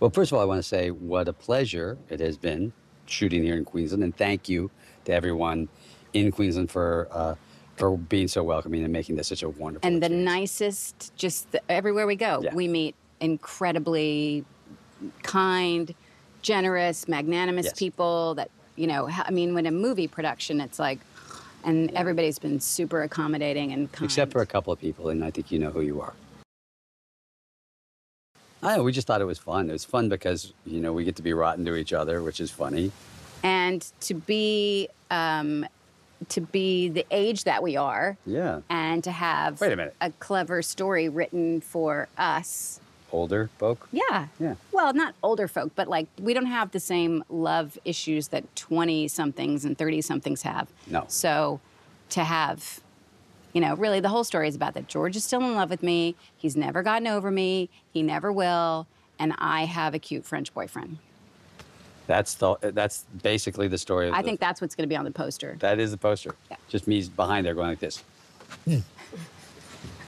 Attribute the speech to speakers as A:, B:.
A: Well, first of all, I want to say what a pleasure it has been shooting here in Queensland, and thank you to everyone in Queensland for uh, for being so welcoming and making this such a wonderful.
B: And the nicest, just the, everywhere we go,
A: Yeah.
B: we meet incredibly kind, generous, magnanimous
A: Yes.
B: people that, you know, I mean, when a movie production, it's like, and everybody's been super accommodating and kind.
A: except for a couple of people, and I think you know who you are. I know. We just thought it was fun. It was fun because you know we get to be rotten to each other, which is funny.
B: and to be, um, to be the age that we are,
A: Yeah,
B: and to have
A: Wait a minute.
B: a clever story written for us.
A: older folk.
B: Yeah.
A: Yeah.
B: Well, not older folk, but like we don't have the same love issues that 20 somethings and 30 somethings have.
A: No.
B: So to have, you know, really the whole story is about that George is still in love with me. He's never gotten over me. He never will. And I have a cute French boyfriend.
A: That's the. That's basically the story. Of
B: I
A: the-
B: think that's what's going to be on the poster.
A: that is the poster.
B: Yeah.
A: Just me behind there going like this. Hmm.